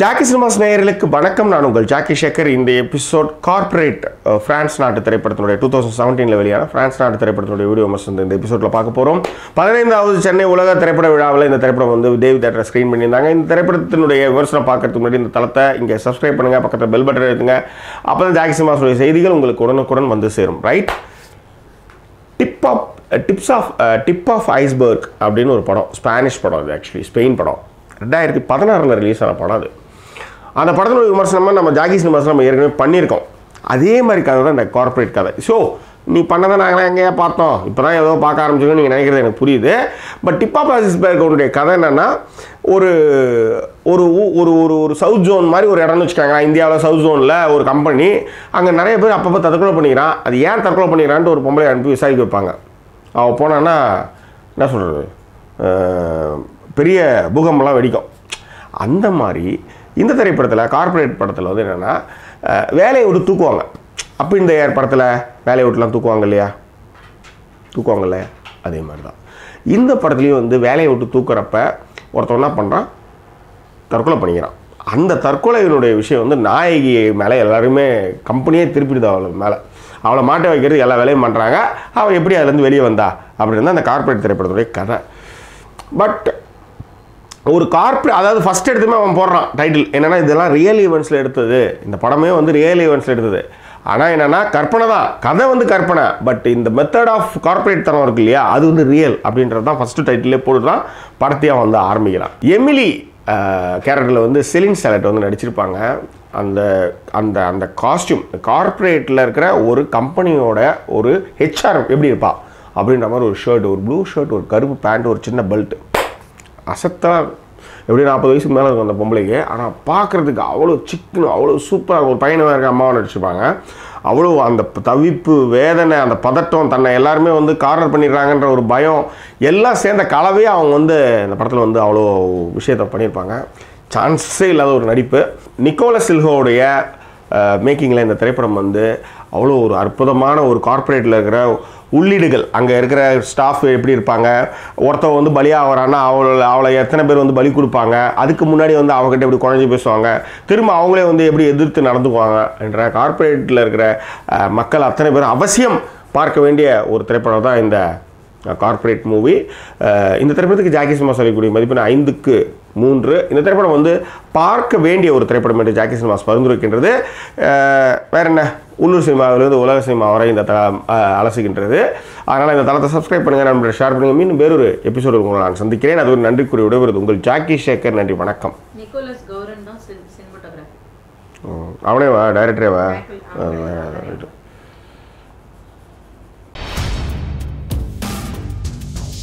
Jackie cinemas நேயர்களுக்கு வணக்கம். நான் உங்கள் ஜாக்கி ஷேகர் இந்த எபிசோட் கார்ப்பரேட் பிரான்ஸ் நாட்டு திரைப்படத்தினுடைய டூ தௌசண்ட் செவன்டீனில் வெளியான பிரான்ஸ் நாட்டு திரைப்படத்தினுடைய வீடியோ விமர்சனம் இந்த எபிசோடில் பார்க்க போகிறோம் பதினைந்தாவது சென்னை உலக திரைப்பட விழாவில் இந்த திரைப்படம் வந்து தேவி தேட்டரை ஸ்க்ரீன் பண்ணியிருந்தாங்க. இந்த திரைப்படத்தினுடைய விமர்சனம் பார்க்கறதுக்கு முன்னாடி இந்த தளத்தை இங்கே சப்ஸ்கிரைப் பண்ணுங்கள் பக்கத்தில் பெல் பட்டன் எடுத்துங்க அப்போ தான் ஜாக்கி சினிமாஸுடைய செய்திகள் உங்களுக்கு உடனுக்குடன் வந்து சேரும். Right tip of tips of tip of iceberg அப்படின்னு ஒரு படம் ஸ்பானிஷ் படம் அது ஆக்சுவலி ஸ்பெயின் படம். ரெண்டாயிரத்தி பதினாறில் ரிலீஸ் ஆன படம் அது. அந்த படத்தில் விமர்சனமாக நம்ம ஜாகி சினிமாஸ் நம்ம ஏற்கனவே பண்ணியிருக்கோம். அதே மாதிரி கதை தான் இந்த கார்ப்பரேட் கதை. ஸோ நீ பண்ணதை நாங்களாம் எங்கேயா பார்த்தோம். இப்போ தான் ஏதோ பார்க்க ஆரம்பிச்சோன்னு நீங்கள் நினைக்கிறது எனக்கு புரியுது. பட் டிப்பா ஆஃப் ஐஸ்பர்கோடைய கதை என்னென்னா ஒரு ஒரு ஒரு ஒரு ஒரு சவுத் ஜோன் மாதிரி ஒரு இடம்னு வச்சுக்காங்களா இந்தியாவில் சவுத் ஜோனில் ஒரு கம்பெனி அங்கே நிறைய பேர் அப்பப்போ தற்கொலை பண்ணிக்கிறான். அது ஏன் தற்கொலை பண்ணிக்கிறான்ட்டு ஒரு பொம்பளை அனுப்பி விசாரிக்க வைப்பாங்க. அவள் போனான்னா என்ன சொல்கிறது பெரிய பூகம்பெல்லாம் வெடிக்கும். அந்த மாதிரி இந்த திரைப்படத்தில் கார்ப்பரேட் படத்தில் வந்து என்னென்னா வேலையை விட்டு தூக்குவாங்க. அப்போ இந்த ஏர் படத்தில் வேலையை விட்டுலாம் தூக்குவாங்க இல்லையா? தூக்குவாங்கல்ல அதே மாதிரி தான் இந்த படத்துலையும் வந்து வேலையை விட்டு தூக்குறப்ப ஒருத்தன் என்ன பண்ணுறான் தற்கொலை பண்ணிக்கிறான். அந்த தற்கொலையினுடைய விஷயம் வந்து நாயகி மேலே எல்லாருமே கம்பெனியே திருப்பிடுது அவளை மேலே. அவளை மாட்ட வைக்கிறது எல்லா வேலையும் பண்ணுறாங்க அவள் எப்படி அதுலேருந்து வெளியே வந்தா? அப்படின்னு தான் அந்த கார்ப்பரேட் திரைப்படத்துடைய கதை. பட் ஒரு கார்ப்பரேட் அதாவது ஃபஸ்ட் எடுத்துமே அவன் போடுறான் டைட்டில் என்னென்னா இதெல்லாம் ரியல் ஈவெண்ட்ஸில் எடுத்தது. இந்த படமே வந்து ரியல் ஈவெண்ட்ஸில் எடுத்தது. ஆனால் என்னென்னா கற்பனை தான். கதை வந்து கற்பனை. பட் இந்த மெத்தட் ஆஃப் கார்ப்பரேட் தரம் இருக்கு இல்லையா அது வந்து ரியல் அப்படின்றது தான் ஃபஸ்ட்டு டைட்டிலே போட்டு தான் அவன் வந்து ஆரம்பிக்கிறான். எமிலி கேரக்டரில் வந்து செலின் சேலட் வந்து நடிச்சிருப்பாங்க. அந்த அந்த அந்த காஸ்டியூம் கார்ப்பரேட்டில் இருக்கிற ஒரு கம்பெனியோட ஒரு ஹெச்ஆர் எப்படி இருப்பா? அப்படின்ற மாதிரி ஒரு ஷர்ட் ஒரு ப்ளூ ஷர்ட் ஒரு கருப்பு பேண்ட் ஒரு சின்ன பெல்ட் அசத்தலாக எப்படி நாற்பது வயசுக்கு மேலே இருக்கும் அந்த பொம்பளைக்கு. ஆனால் பார்க்குறதுக்கு அவ்வளோ சிக்கனும் அவ்வளோ சூப்பராக ஒரு பையனாக இருக்க அம்மாவை நடிச்சிருப்பாங்க அவ்வளோ அந்த தவிப்பு வேதனை அந்த பதட்டம் தன்னை எல்லாருமே வந்து கார்னர் பண்ணிடுறாங்கன்ற ஒரு பயம் எல்லாம் சேர்ந்த கலவையே அவங்க வந்து இந்த படத்தில் வந்து அவ்வளோ விஷயத்த பண்ணியிருப்பாங்க. சான்ஸே இல்லாத ஒரு நடிப்பு. நிக்கோலஸ் சில்ஹோடைய மேக்கிங்கில் இந்த திரைப்படம் வந்து அவ்வளோ ஒரு அற்புதமான ஒரு கார்ப்பரேட்டில் இருக்கிற உள்ளீடுகள். அங்கே இருக்கிற ஸ்டாஃப் எப்படி இருப்பாங்க? ஒருத்தவ வந்து பலியாக வரான்னா அவளை அவளை எத்தனை பேர் வந்து பலி கொடுப்பாங்க? அதுக்கு முன்னாடி வந்து அவங்ககிட்ட எப்படி குழஞ்சி பேசுவாங்க? திரும்ப அவங்களே வந்து எப்படி எதிர்த்து நடந்துக்குவாங்க? என்ற கார்ப்பரேட்டில் இருக்கிற மக்கள் அத்தனை பேர் அவசியம் பார்க்க வேண்டிய ஒரு திரைப்படம் தான் இந்த கார்ப்பரேட் மூவி. இந்த திரைப்படத்துக்கு ஜாக்கி சிம்மா சொல்லக்கூடிய மதிப்பெண் ஐந்துக்கு மூன்று. இந்த திரைப்படம் வந்து பார்க்க வேண்டிய ஒரு திரைப்படம் என்று ஜாக்கி சினிமாஸ் பரிந்துரைக்கின்றது. வேற என்ன? உள்ளூர் சினிமாவிலிருந்து உலக சினிமா வரை இந்த த அஹ், அலசுகின்றது. அதனால் இந்த தளத்தை சப்ஸ்கிரைப் பண்ணுங்கள் நண்பரை ஷேர் பண்ணுங்கள் மீண்டும் வேறொரு எபிசோடு உங்களை நான் சந்திக்கிறேன். அது ஒரு நன்றி கூறி விடுவது உங்கள் ஜாக்கி சேகர். நன்றி வணக்கம். நிக்கோலஸ் கௌரன் தான் சினிமோட்டோகிராஃபர் அவனே வா டைரக்டரே வா. Michael, அவனே. ரைட்டு